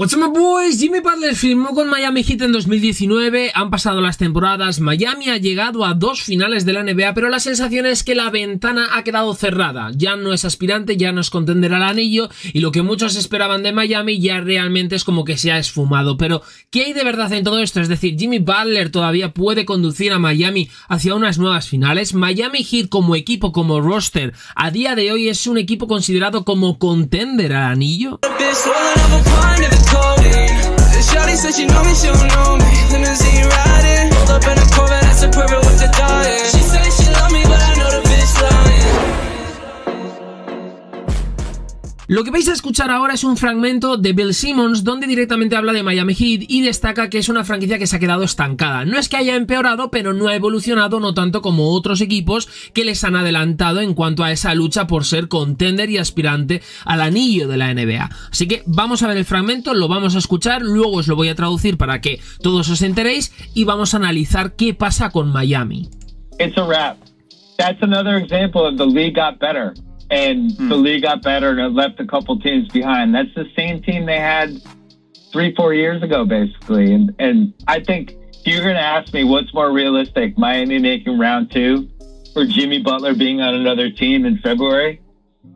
What's up, boys? Jimmy Butler firmó con Miami Heat en 2019, han pasado las temporadas, Miami ha llegado a dos finales de la NBA, pero la sensación es que la ventana ha quedado cerrada, ya no es aspirante, ya no es contender al anillo, y lo que muchos esperaban de Miami ya realmente es como que se ha esfumado. Pero, ¿qué hay de verdad en todo esto? Es decir, Jimmy Butler todavía puede conducir a Miami hacia unas nuevas finales. Miami Heat como equipo, como roster, a día de hoy es un equipo considerado como contender al anillo. Shawty said she know me, she don't know me. Limousine riding, hold up in a Corvette, that's a perfect with the diet. She said she Lo que vais a escuchar ahora es un fragmento de Bill Simmons donde directamente habla de Miami Heat y destaca que es una franquicia que se ha quedado estancada. No es que haya empeorado, pero no ha evolucionado no tanto como otros equipos que les han adelantado en cuanto a esa lucha por ser contender y aspirante al anillo de la NBA. Así que vamos a ver el fragmento, lo vamos a escuchar, luego os lo voy a traducir para que todos os enteréis y vamos a analizar qué pasa con Miami. And hmm. the league got better and left a couple teams behind. That's the same team they had three, four years ago, basically. And and I think you're going to ask me what's more realistic, Miami making round two or Jimmy Butler being on another team in February.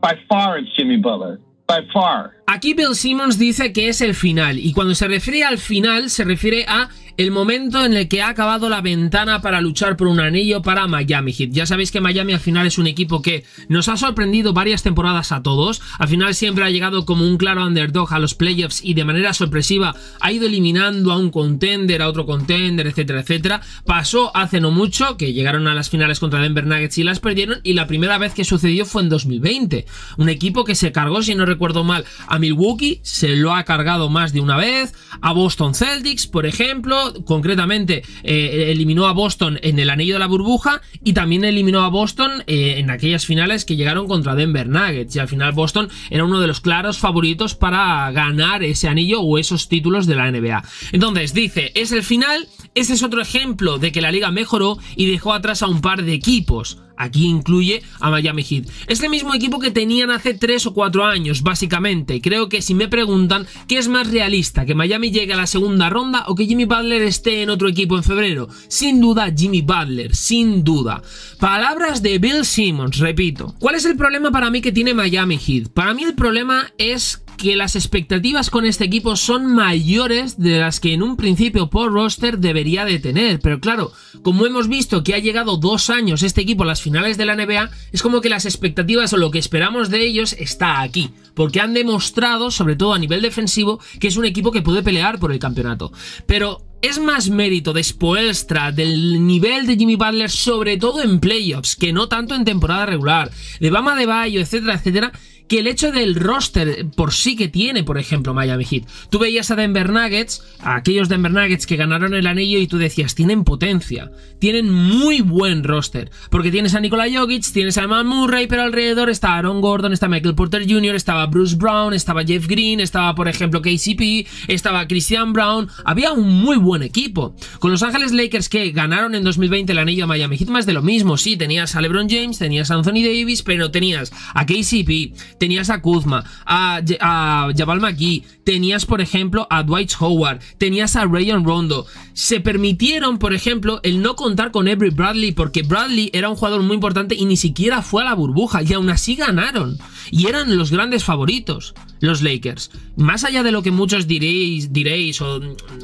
By far, it's Jimmy Butler. By far. Aquí Bill Simmons dice que es el final y cuando se refiere al final se refiere a el momento en el que ha acabado la ventana para luchar por un anillo para Miami Heat. Ya sabéis que Miami al final es un equipo que nos ha sorprendido varias temporadas a todos. Al final siempre ha llegado como un claro underdog a los playoffs y de manera sorpresiva ha ido eliminando a un contender, a otro contender, etcétera, etcétera. Pasó hace no mucho que llegaron a las finales contra Denver Nuggets y las perdieron y la primera vez que sucedió fue en 2020. Un equipo que se cargó, si no recuerdo mal, a Milwaukee, se lo ha cargado más de una vez, a Boston Celtics, por ejemplo, concretamente eh, eliminó a Boston en el anillo de la burbuja y también eliminó a Boston eh, en aquellas finales que llegaron contra Denver Nuggets y al final Boston era uno de los claros favoritos para ganar ese anillo o esos títulos de la NBA. Entonces dice, es el final, ese es otro ejemplo de que la liga mejoró y dejó atrás a un par de equipos. Aquí incluye a Miami Heat. Es el mismo equipo que tenían hace 3 o 4 años, básicamente. Creo que si me preguntan qué es más realista, que Miami llegue a la segunda ronda o que Jimmy Butler esté en otro equipo en febrero. Sin duda, Jimmy Butler, sin duda. Palabras de Bill Simmons, repito. ¿Cuál es el problema para mí que tiene Miami Heat? Para mí el problema es que las expectativas con este equipo son mayores de las que en un principio por roster debería de tener. Pero claro, como hemos visto que ha llegado dos años este equipo a las finales de la NBA, es como que las expectativas o lo que esperamos de ellos está aquí. Porque han demostrado, sobre todo a nivel defensivo, que es un equipo que puede pelear por el campeonato. Pero es más mérito de Spoelstra, del nivel de Jimmy Butler, sobre todo en playoffs, que no tanto en temporada regular, de Bama de Bayo, etcétera, etcétera, que el hecho del roster por sí que tiene, por ejemplo, Miami Heat. Tú veías a Denver Nuggets, a aquellos Denver Nuggets que ganaron el anillo y tú decías, tienen potencia, tienen muy buen roster, porque tienes a Nikola Jokic, tienes a Eman Murray, pero alrededor está Aaron Gordon, está Michael Porter Jr., estaba Bruce Brown, estaba Jeff Green, estaba, por ejemplo, KCP, estaba Christian Brown, había un muy buen equipo. Con Los Ángeles Lakers que ganaron en 2020 el anillo a Miami Heat, más de lo mismo, sí, tenías a LeBron James, tenías a Anthony Davis, pero tenías a KCP, tenías a Kuzma, a, a Jabal McGee, tenías por ejemplo a Dwight Howard, tenías a Rayon Rondo. Se permitieron, por ejemplo, el no contar con Avery Bradley porque Bradley era un jugador muy importante y ni siquiera fue a la burbuja y aún así ganaron. Y eran los grandes favoritos, los Lakers. Más allá de lo que muchos diréis, diréis o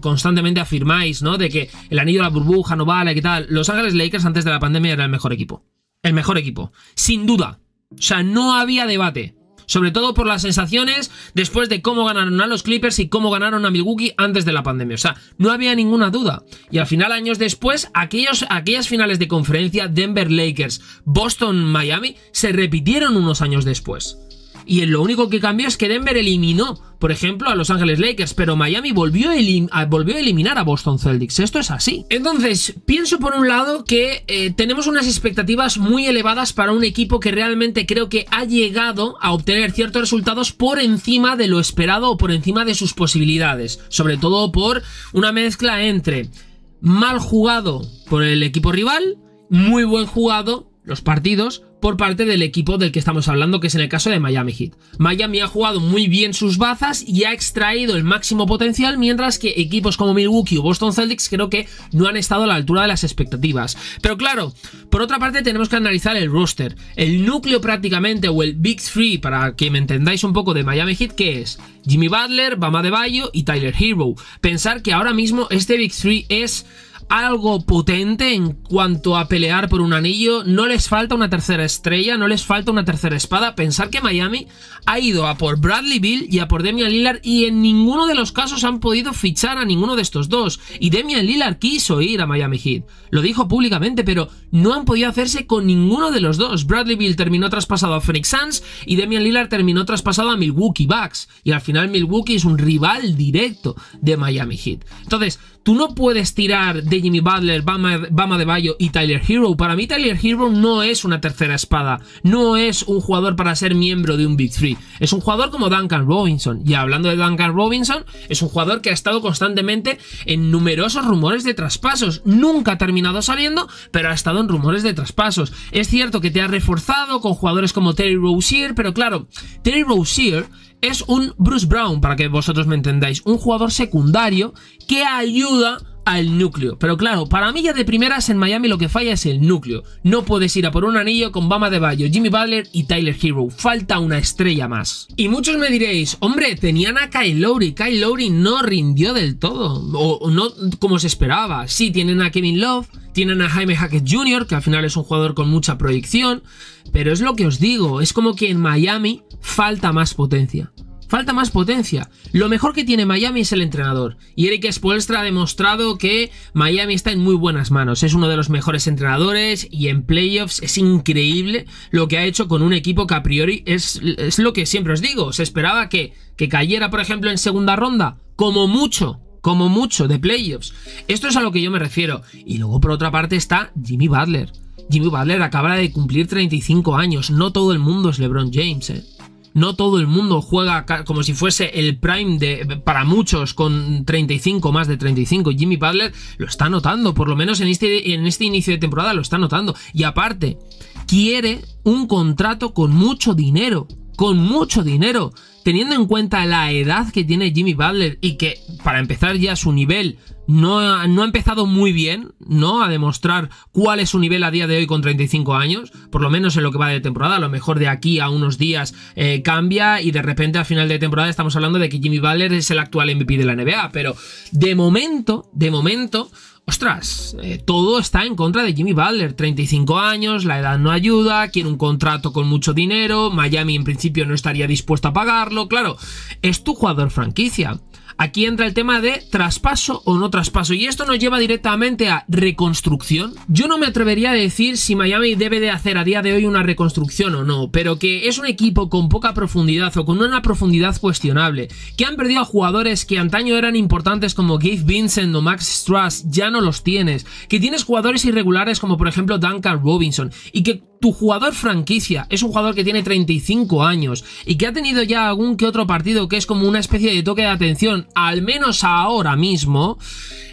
constantemente afirmáis, ¿no? De que el anillo de la burbuja no vale, que tal. Los Ángeles Lakers antes de la pandemia era el mejor equipo. El mejor equipo. Sin duda. O sea, no había debate. Sobre todo por las sensaciones después de cómo ganaron a los Clippers y cómo ganaron a Milwaukee antes de la pandemia. O sea, no había ninguna duda. Y al final, años después, aquellos, aquellas finales de conferencia, Denver Lakers, Boston, Miami, se repitieron unos años después. Y lo único que cambió es que Denver eliminó, por ejemplo, a Los Ángeles Lakers, pero Miami volvió a, volvió a eliminar a Boston Celtics. Esto es así. Entonces, pienso por un lado que eh, tenemos unas expectativas muy elevadas para un equipo que realmente creo que ha llegado a obtener ciertos resultados por encima de lo esperado o por encima de sus posibilidades. Sobre todo por una mezcla entre mal jugado por el equipo rival, muy buen jugado los partidos por parte del equipo del que estamos hablando, que es en el caso de Miami Heat. Miami ha jugado muy bien sus bazas y ha extraído el máximo potencial, mientras que equipos como Milwaukee o Boston Celtics creo que no han estado a la altura de las expectativas. Pero claro, por otra parte tenemos que analizar el roster, el núcleo prácticamente o el Big Three, para que me entendáis un poco de Miami Heat, que es Jimmy Butler, Bama de Bayo y Tyler Hero. Pensar que ahora mismo este Big Three es algo potente en cuanto a pelear por un anillo. No les falta una tercera estrella, no les falta una tercera espada. Pensar que Miami ha ido a por Bradley Bill y a por Demian Lillard y en ninguno de los casos han podido fichar a ninguno de estos dos. Y Demian Lillard quiso ir a Miami Heat. Lo dijo públicamente, pero no han podido hacerse con ninguno de los dos. Bradley Bill terminó traspasado a Phoenix Suns y Demian Lillard terminó traspasado a Milwaukee Bucks. Y al final Milwaukee es un rival directo de Miami Heat. Entonces, Tú no puedes tirar de Jimmy Butler, Bama, de Bayo y Tyler Hero. Para mí Tyler Hero no es una tercera espada. No es un jugador para ser miembro de un Big Three. Es un jugador como Duncan Robinson. Y hablando de Duncan Robinson, es un jugador que ha estado constantemente en numerosos rumores de traspasos. Nunca ha terminado saliendo, pero ha estado en rumores de traspasos. Es cierto que te ha reforzado con jugadores como Terry Rozier, pero claro, Terry Rozier es un Bruce Brown, para que vosotros me entendáis, un jugador secundario que ayuda al núcleo. Pero claro, para mí ya de primeras en Miami lo que falla es el núcleo. No puedes ir a por un anillo con Bama de Bayo, Jimmy Butler y Tyler Hero. Falta una estrella más. Y muchos me diréis, hombre, tenían a Kyle Lowry. Kyle Lowry no rindió del todo. O no como se esperaba. Sí, tienen a Kevin Love, tienen a Jaime Hackett Jr., que al final es un jugador con mucha proyección. Pero es lo que os digo, es como que en Miami falta más potencia. Falta más potencia. Lo mejor que tiene Miami es el entrenador. Y Eric Spoelstra ha demostrado que Miami está en muy buenas manos. Es uno de los mejores entrenadores y en playoffs es increíble lo que ha hecho con un equipo que a priori es, es lo que siempre os digo. Se esperaba que, que cayera, por ejemplo, en segunda ronda. Como mucho como mucho, de playoffs. Esto es a lo que yo me refiero. Y luego por otra parte está Jimmy Butler. Jimmy Butler acaba de cumplir 35 años. No todo el mundo es LeBron James. ¿eh? No todo el mundo juega como si fuese el prime de para muchos con 35 más de 35. Jimmy Butler lo está notando, por lo menos en este, en este inicio de temporada lo está notando. Y aparte, quiere un contrato con mucho dinero. Con mucho dinero teniendo en cuenta la edad que tiene Jimmy Butler y que para empezar ya su nivel no, no, ha empezado muy bien, ¿no? A demostrar cuál es su nivel a día de hoy con 35 años, por lo menos en lo que va de temporada, a lo mejor de aquí a unos días eh, cambia y de repente a final de temporada estamos hablando de que Jimmy Butler es el actual MVP de la NBA, pero de momento, de momento, ostras, eh, todo está en contra de Jimmy Butler. 35 años, la edad no ayuda, quiere un contrato con mucho dinero, Miami en principio no estaría dispuesto a pagarlo. Claro, es tu jugador franquicia. Aquí entra el tema de traspaso o no traspaso. Y esto nos lleva directamente a reconstrucción. Yo no me atrevería a decir si Miami debe de hacer a día de hoy una reconstrucción o no, pero que es un equipo con poca profundidad o con una profundidad cuestionable, que han perdido a jugadores que antaño eran importantes como Gabe Vincent o Max Strass, ya no los tienes, que tienes jugadores irregulares como por ejemplo Duncan Robinson, y que tu jugador franquicia es un jugador que tiene 35 años y que ha tenido ya algún que otro partido que es como una especie de toque de atención, al menos ahora mismo,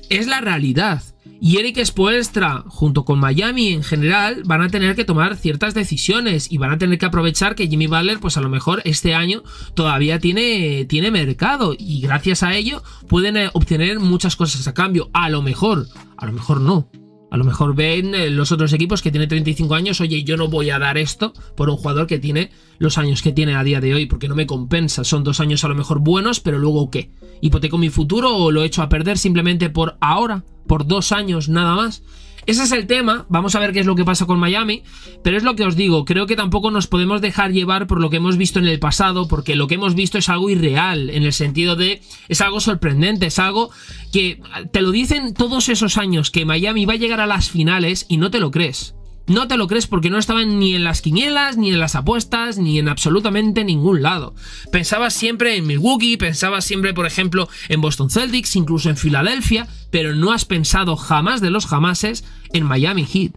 es la realidad. Y Eric Spoelstra, junto con Miami en general, van a tener que tomar ciertas decisiones y van a tener que aprovechar que Jimmy Butler, pues a lo mejor este año todavía tiene, tiene mercado y gracias a ello pueden eh, obtener muchas cosas a cambio. A lo mejor, a lo mejor no. A lo mejor ven eh, los otros equipos que tiene 35 años, oye, yo no voy a dar esto por un jugador que tiene los años que tiene a día de hoy, porque no me compensa. Son dos años a lo mejor buenos, pero luego ¿qué? ¿Hipoteco mi futuro o lo echo a perder simplemente por ahora? ¿Por dos años nada más? Ese es el tema, vamos a ver qué es lo que pasa con Miami, pero es lo que os digo, creo que tampoco nos podemos dejar llevar por lo que hemos visto en el pasado, porque lo que hemos visto es algo irreal, en el sentido de, es algo sorprendente, es algo que te lo dicen todos esos años, que Miami va a llegar a las finales y no te lo crees. No te lo crees porque no estaban ni en las quinielas, ni en las apuestas, ni en absolutamente ningún lado. Pensabas siempre en Milwaukee, pensabas siempre, por ejemplo, en Boston Celtics, incluso en Filadelfia, pero no has pensado jamás de los jamases en Miami Heat.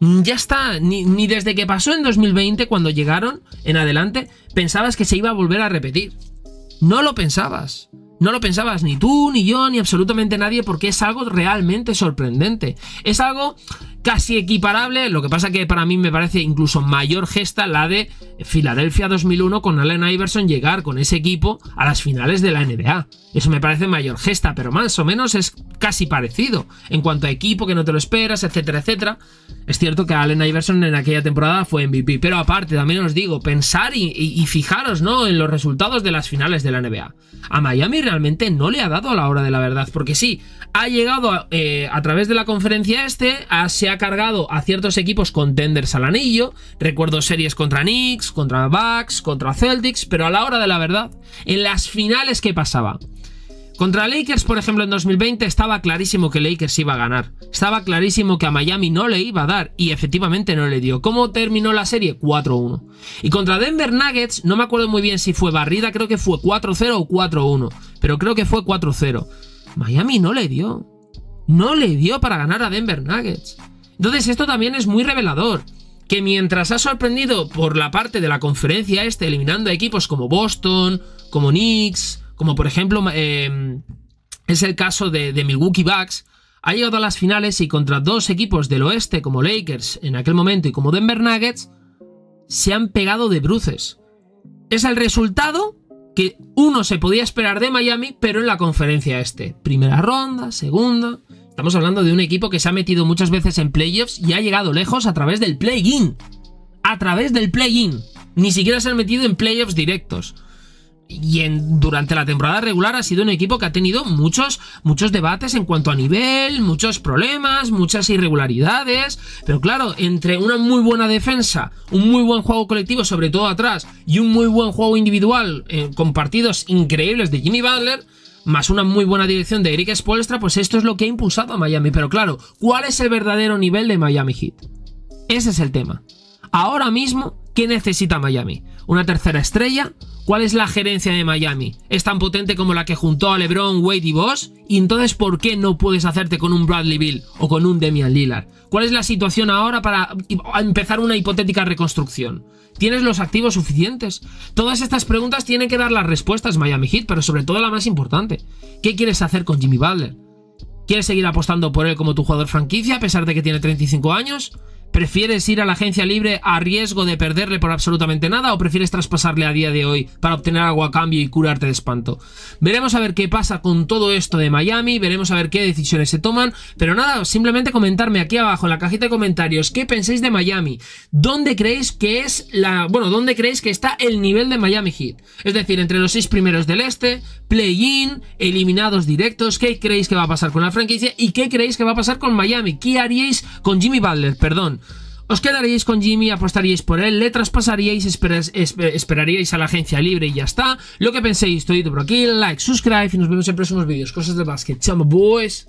Ya está, ni, ni desde que pasó en 2020, cuando llegaron en adelante, pensabas que se iba a volver a repetir. No lo pensabas. No lo pensabas ni tú, ni yo, ni absolutamente nadie, porque es algo realmente sorprendente. Es algo casi equiparable. Lo que pasa que para mí me parece incluso mayor gesta la de Filadelfia 2001 con Allen Iverson llegar con ese equipo a las finales de la NBA. Eso me parece mayor gesta, pero más o menos es casi parecido en cuanto a equipo que no te lo esperas, etcétera, etcétera. Es cierto que Allen Iverson en aquella temporada fue MVP, pero aparte también os digo, pensar y, fijaros, ¿no? En los resultados de las finales de la NBA. A Miami realmente no le ha dado a la hora de la verdad, porque sí, ha llegado a, eh, través de la conferencia este, se ha cargado a ciertos equipos contenders al anillo, recuerdo series contra Knicks, contra Bucks, contra Celtics, pero a la hora de la verdad, en las finales que pasaba, contra Lakers, por ejemplo, en 2020 estaba clarísimo que Lakers iba a ganar. Estaba clarísimo que a Miami no le iba a dar y efectivamente no le dio. ¿Cómo terminó la serie? 4-1. Y contra Denver Nuggets, no me acuerdo muy bien si fue barrida, creo que fue 4-0 o 4-1, pero creo que fue 4-0. Miami no le dio. No le dio para ganar a Denver Nuggets. Entonces esto también es muy revelador que mientras ha sorprendido por la parte de la conferencia este, eliminando a equipos como Boston, como Knicks, como por ejemplo em, es el caso de, Milwaukee Bucks, ha llegado a las finales y contra dos equipos del oeste como Lakers en aquel momento y como Denver Nuggets, se han pegado de bruces. Es el resultado uno se podía esperar de Miami, pero en la conferencia este. Primera ronda, segunda. Estamos hablando de un equipo que se ha metido muchas veces en playoffs y ha llegado lejos a través del play-in. A través del play-in. Ni siquiera se han metido en playoffs directos y en, durante la temporada regular ha sido un equipo que ha tenido muchos, muchos debates en cuanto a nivel, muchos problemas, muchas irregularidades. Pero claro, entre una muy buena defensa, un muy buen juego colectivo, sobre todo atrás, y un muy buen juego individual eh, con partidos increíbles de Jimmy Butler, más una muy buena dirección de Eric Spolstra, pues esto es lo que ha impulsado a Miami. Pero claro, ¿cuál es el verdadero nivel de Miami Heat? Ese es el tema. Ahora mismo, ¿qué necesita Miami? ¿Una tercera estrella? ¿Cuál es la gerencia de Miami? ¿Es tan potente como la que juntó a LeBron, Wade y Boss? ¿Y entonces por qué no puedes hacerte con un Bradley Bill o con un Demian Lillard? ¿Cuál es la situación ahora para empezar una hipotética reconstrucción? ¿Tienes los activos suficientes? Todas estas preguntas tienen que dar las respuestas Miami Heat, pero sobre todo la más importante. ¿Qué quieres hacer con Jimmy Butler? ¿Quieres seguir apostando por él como tu jugador franquicia a pesar de que tiene 35 años? ¿Prefieres ir a la agencia libre a riesgo de perderle por absolutamente nada o prefieres traspasarle a día de hoy para obtener algo a cambio y curarte de espanto? Veremos a ver qué pasa con todo esto de Miami, veremos a ver qué decisiones se toman, pero nada, simplemente comentarme aquí abajo en la cajita de comentarios qué pensáis de Miami, dónde creéis que es la, bueno, dónde creéis que está el nivel de Miami Heat, es decir, entre los seis primeros del este, play-in, eliminados directos, qué creéis que va a pasar con la franquicia y qué creéis que va a pasar con Miami, qué haríais con Jimmy Butler, perdón. ¿Os quedaríais con Jimmy, apostaríais por él, le traspasaríais, esperaríais a la agencia libre y ya está? Lo que penséis, estoy por aquí, like, subscribe y nos vemos en próximos vídeos. Cosas de básquet. Chamo boys.